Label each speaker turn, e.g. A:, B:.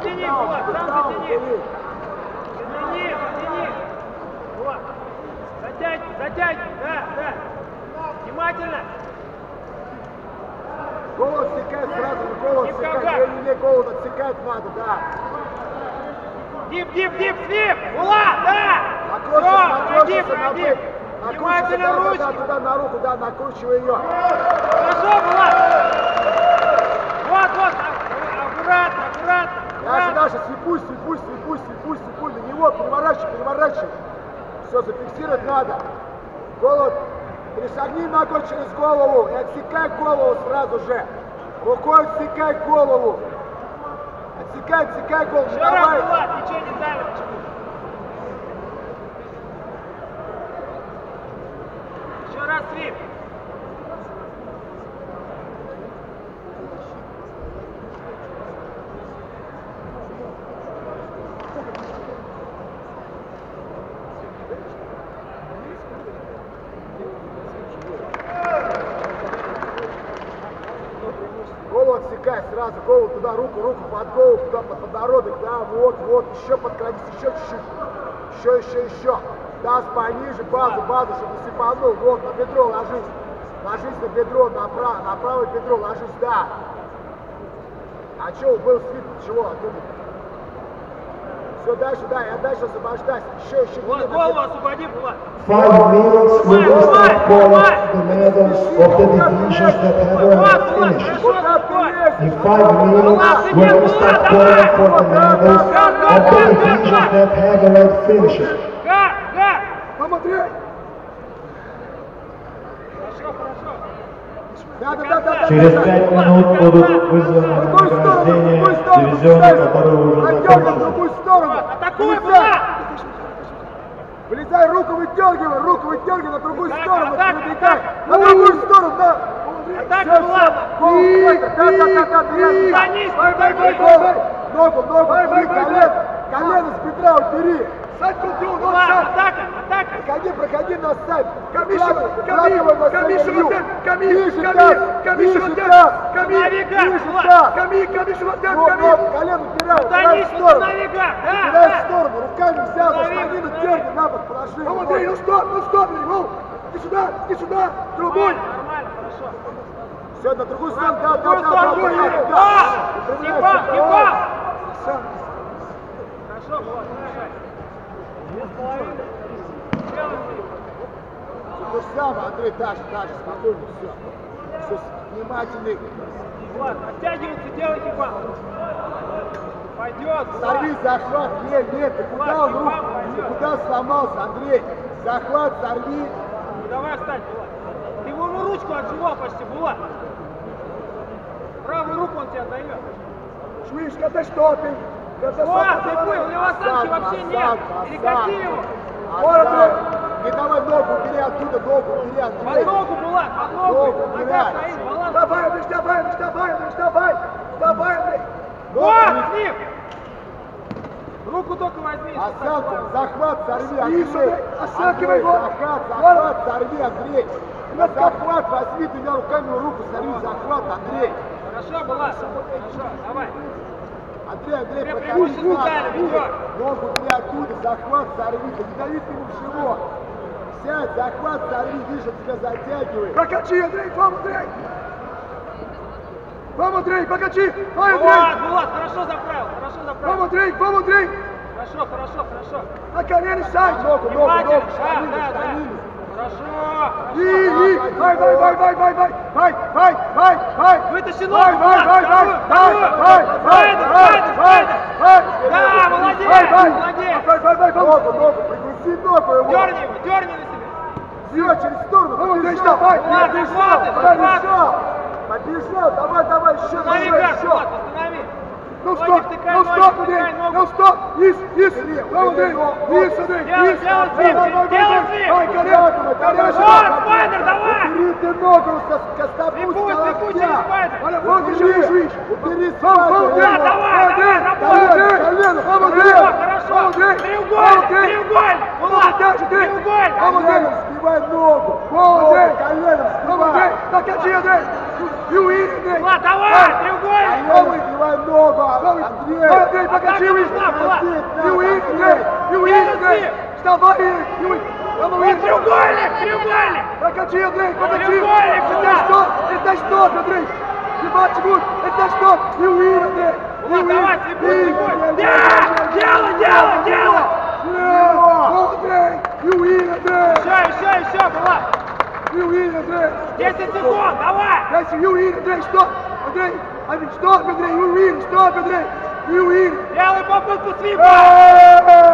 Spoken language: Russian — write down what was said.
A: Андрей.
B: Затяни, затяни. Вот. Затягивай, затягивай. Да, да. Внимательно.
A: Голову отсекать сразу, же голову
B: Не
A: голову отсекать надо, да.
B: Дип, дип, дип, слип. Ула, да.
A: Накручивай, накручивай,
B: пройди, пройди.
A: накручивай.
B: Внимательно
A: да, да, да, туда на руку, да, накручивай ее.
B: Хорошо, Влад. Вот, вот. а- Аккуратно, аккуратно.
A: Дальше, свипуй, свипуй, свипуй, свипуй, свипуй, на него, переворачивай, переворачивай. Все, зафиксировать надо. Голову, перешагни ногой через голову и отсекай голову сразу же. Рукой отсекай голову. Отсекай, отсекай голову,
B: Еще раз,
A: давай.
B: Влад, ничего не давит. Еще раз слип.
A: Отсекай сразу, голову туда, руку, руку под голову, туда, под подбородок, да, вот, вот, еще подкрадись, еще чуть-чуть, еще, еще, еще. Таз пониже, базу, базу, чтобы не сипанул, вот, на бедро ложись, ложись на бедро, на, прав, на правое бедро ложись, да. А что, был свип, чего, оттуда? Все, дальше, да, и дальше освобождайся, еще, еще. Длиннее,
B: голову освободи, Влад.
C: Five minutes we will start calling the medals of the divisions that have already finished. In five minutes we will start calling for the medals of the divisions that have
A: да, да, да.
C: Через пять минут будут вызваны
A: В
C: на
A: другую сторону, в
C: награждение
A: другую сторону.
C: дивизиона, который уже закончился.
A: другую сторону.
B: Атакуй,
A: Вылезай. Руку вытягивай, руку вытягивай на другую сторону,
B: атака,
A: перебегай.
B: атака.
A: На другую сторону, да.
B: Атака,
A: Всё, всё.
B: Влад.
A: Голову хватит. Да, да, да, да, да.
B: Становись,
A: Бай, бай, бай,
B: становись.
A: бай. Ногу, ногу, колено. Колено с бедра убери.
B: Влад, атака, атака.
A: Проходи, проходи на сайт.
D: Камиша, Камиша,
A: на
D: вот Камиль,
A: таз,
D: Камиша,
A: ниже
D: вот
B: Влад.
A: таз.
D: Камиль, Камиль, шевотян,
A: Вот,
D: Камиль!
A: вот, колено упирай
B: Становись,
A: в сторону. Кидай в сторону, руками взял, за штанину дерни, на бок положи.
D: Ну. Андрей, ну стоп, ну стоп, ну! Иди сюда, иди сюда, трубой!
A: Все, на другую сторону, да, да, да, да, да.
B: Гиба, гиба.
A: Сам.
B: Хорошо, Влад. Сделай.
A: То же самое, Андрей, так же, так же, спокойно, все. Все, внимательный.
B: Влад, оттягивайся, делай гиба. Пойдет, Влад.
A: Сорви захват, нет, нет, ты куда он руку, ты куда сломался, Андрей? Захват, сорви.
B: Ну, давай встать, Влад. Ты ручку отжимал почти, Влад. Правую руку он тебе отдает.
D: Чуешь, это что ты? Это
B: ты понял, у него осанки вообще нет. Перекати его.
A: Асад. Не давай ногу, убери оттуда ногу, убери,
B: Под
A: Андрей.
B: ногу, Влад, под ногу.
A: Ногу
B: Нога стоит, баланс.
D: Давай, Андрей, давай, Андрей, давай, Андрей, давай! Давай, Андрей!
B: Вот, с ним. Руку только возьми.
A: Осанку, захват, сорви, Андрей.
D: Осанкивай его.
A: захват, захват, сорви, Андрей. На захват возьми, ты меня руками руку сорви, захват, Андрей.
B: Хорошо, Влад. Хорошо, давай.
A: Андрей, Андрей,
B: Прям
A: проходи
B: преимущество
A: назад,
B: дали,
A: оттуда.
B: ведёт.
A: Ногу убери оттуда, захват, сорви, да не дави ты ему в живот. Сядь, захват, сорви, он тебя затягивает.
D: Покачи, Андрей, вам, Андрей! Вам, Андрей, покачи! Ай, Андрей!
B: Влад, Влад, хорошо заправил, хорошо
D: Вам,
B: заправил.
D: Андрей, вам, Андрей!
B: Хорошо, хорошо, хорошо.
D: На колени сядь!
A: Ногу, ногу, ногу,
B: да,
A: штанину,
B: да, да.
A: штанину.
B: Хорошо.
D: И, и! Vai, vai, vai, vai, vai, vai! Vai, vai, vai, vai!
B: Вытащи
D: Vai,
B: ногу,
D: vai,
B: Влад,
D: vai, vai!
B: вторую,
D: Vai,
B: вторую.
D: vai, vai,
B: Спайдер,
D: vai,
B: спайдер,
D: vai,
B: спайдер.
D: vai!
B: Да, молодец,
D: Vai, vai!
B: молодец.
D: Vai, vai, vai, vamos!
A: Ногу, ногу, прикруси ногу его.
B: Дерни его, дерни на себя.
A: Все, через сторону.
D: Vamos, Andrei,
A: побежал,
D: давай!
B: Влад,
A: побежал,
B: захваты,
A: побежал. Побежал, давай, давай, еще,
B: Останови
A: давай,
B: газ,
A: еще.
B: Влад, останови.
D: Vamos, Andrei!
A: Andrei,
D: Isso, Andrei!
B: Делай,
D: Isso!
B: делай,
D: Vai, vai, vai,
B: делай,
D: vai!
B: Andrei.
D: Vai, Carioca! Carioca!
B: Вот, Спайдер, давай.
A: Убери ты ногу с костопуста
B: Слепуй, слепуй через
A: локтя.
B: Спайдер.
D: Olha, vamos,
A: Убери,
D: juiz!
A: убери
D: Vamos, vamos,
A: спайдер.
D: Andrei!
B: давай,
D: Andrei!
B: давай,
D: Andrei!
A: колено,
D: Vamos,
A: колено.
D: Andrei!
B: Хорошо.
D: Vamos, Andrei!
B: Треугольник,
D: Vamos, Andrei!
B: треугольник.
D: Vamos,
B: Влад,
D: Andrei! Andrei!
B: треугольник.
D: Vamos, Andrei!
A: Коленом сбивай ногу.
D: Vamos,
A: Ногу,
D: Andrei!
A: коленом
D: Vamos, Andrei!
A: сбивай.
D: Покачи, Andrei! E o Iri, Andrei!
B: Влад, давай, треугольник.
A: Коленом сбивай ногу,
D: Vamos!
A: Андрей.
D: Vai, Andrei, покачи,
B: Атака
D: Iri!
B: нужна, Влад.
A: Прекрати,
B: Свип!
D: Вставай, Игорь! Юй! Vamos,
B: Вот
D: Игорь!
B: треугольник, треугольник!
D: Прокати, Андрей, прокати!
B: Треугольник
D: Это
B: туда!
D: что? Это что, Андрей? 15 секунд! Это что? И уин, Андрей! И
B: Вот,
D: уин!
B: давай, свипуй,
D: И-
B: свипуй!
D: Не, не,
B: Да!
D: не, не,
B: Делай,
D: не,
B: делай,
D: не,
B: делай!
D: не. О, Андрей! И уин, Андрей!
B: Еще, еще, еще, была!
D: И уин, Андрей!
B: 10 секунд, давай!
D: Дальше, you win, Андрей, стоп! Андрей, Андрей, стоп, Андрей, you win, стоп, Андрей, you win!
B: Делай попытку свипа!